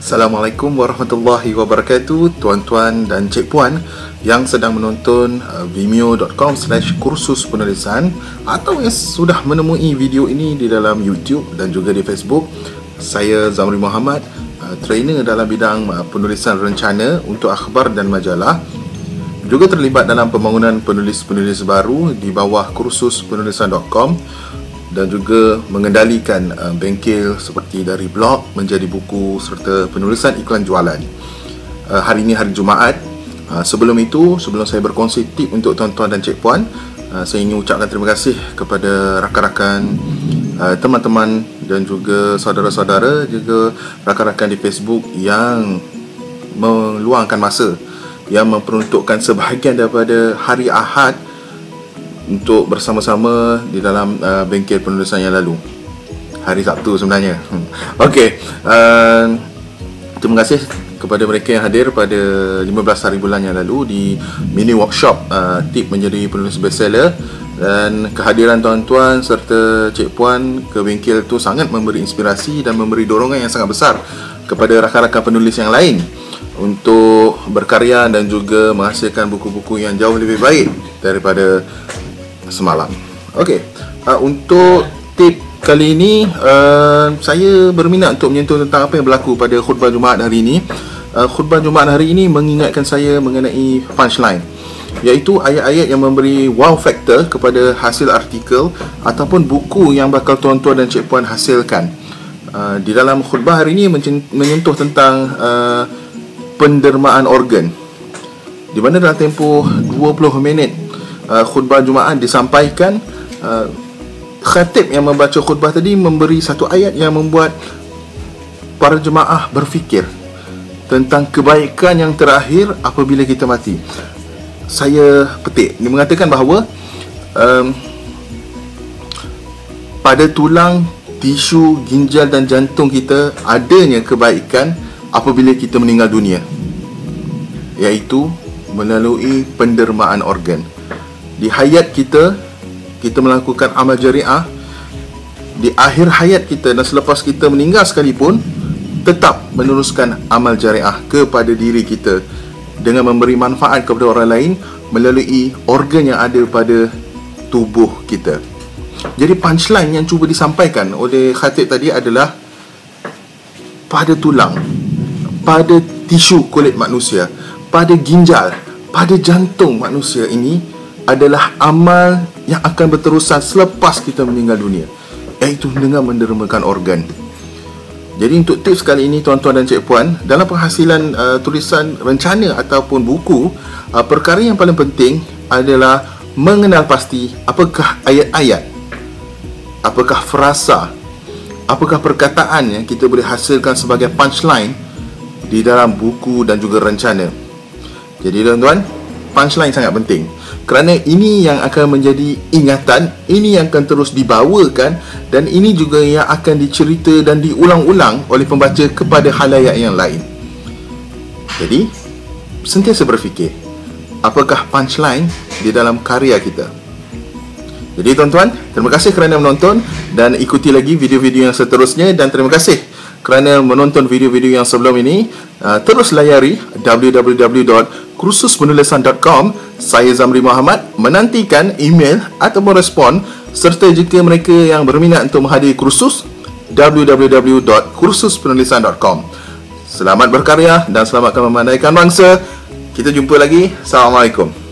Assalamualaikum warahmatullahi wabarakatuh Tuan-tuan dan cik puan Yang sedang menonton uh, vimeo.com slash kursus penulisan Atau yang sudah menemui video ini di dalam YouTube dan juga di Facebook. Saya Zamri Muhammad uh, Trainer dalam bidang uh, penulisan rencana untuk akhbar dan majalah. Juga terlibat dalam pembangunan penulis-penulis baru di bawah kursus penulisan.com dan juga mengendalikan uh, bengkel seperti dari blog menjadi buku serta penulisan iklan jualan. Uh, hari ini hari Jumaat. Uh, sebelum itu, sebelum saya berkongsi tip untuk tuan-tuan dan cik puan, uh, saya ingin ucapkan terima kasih kepada rakan-rakan uh, teman-teman dan juga saudara-saudara juga rakan-rakan di Facebook yang meluangkan masa yang memperuntukkan sebahagian daripada hari Ahad untuk bersama-sama di dalam uh, bengkel penulisan yang lalu. Hari Sabtu sebenarnya. Hmm. Okey uh, terima kasih kepada mereka yang hadir pada 15 hari bulan yang lalu di mini workshop uh, tip menjadi penulis bestseller. Dan kehadiran tuan-tuan serta cik puan ke bengkel tu sangat memberi inspirasi dan memberi dorongan yang sangat besar kepada rakan-rakan penulis yang lain untuk berkarya dan juga menghasilkan buku-buku yang jauh lebih baik daripada semalam. Okey, uh, untuk tip kali ini uh, saya berminat untuk menyentuh tentang apa yang berlaku pada khutbah Jumaat hari ini. Uh, khutbah Jumaat hari ini mengingatkan saya mengenai punchline iaitu ayat-ayat yang memberi wow factor kepada hasil artikel ataupun buku yang bakal tuan-tuan dan cik puan hasilkan. Uh, di dalam khutbah hari ini menyentuh tentang uh, pendermaan organ di mana dalam tempoh 20 minit uh, khutbah Jumaat disampaikan uh, khatib yang membaca khutbah tadi memberi satu ayat yang membuat para jemaah berfikir tentang kebaikan yang terakhir apabila kita mati. Saya petik dia mengatakan bahawa um, pada tulang, tisu, ginjal dan jantung kita adanya kebaikan apabila kita meninggal dunia iaitu melalui pendermaan organ di hayat kita kita melakukan amal jariah di akhir hayat kita dan selepas kita meninggal sekalipun tetap meneruskan amal jariah kepada diri kita dengan memberi manfaat kepada orang lain melalui organ yang ada pada tubuh kita. Jadi punchline yang cuba disampaikan oleh khatib tadi adalah pada tulang, pada tisu kulit manusia, pada ginjal, pada jantung manusia ini adalah amal yang akan berterusan selepas kita meninggal dunia iaitu dengan mendermakan organ. Jadi untuk tips kali ini tuan-tuan dan cik puan dalam penghasilan uh, tulisan rencana ataupun buku uh, perkara yang paling penting adalah mengenal pasti apakah ayat-ayat apakah frasa apakah perkataan yang kita boleh hasilkan sebagai punchline di dalam buku dan juga rencana. Jadi tuan-tuan punchline sangat penting kerana ini yang akan menjadi ingatan ini yang akan terus dibawakan dan ini juga yang akan dicerita dan diulang-ulang oleh pembaca kepada halayak yang lain. Jadi sentiasa berfikir apakah punchline di dalam karya kita? Jadi tuan-tuan terima kasih kerana menonton dan ikuti lagi video-video yang seterusnya dan terima kasih kerana menonton video-video yang sebelum ini uh, terus layari www.kursuspenulisan.com saya Zamri Muhammad menantikan email ataupun respon serta jika mereka yang berminat untuk menghadiri kursus www.kursuspenulisan.com selamat berkarya dan selamatkan memandaikan bangsa kita jumpa lagi. Assalamualaikum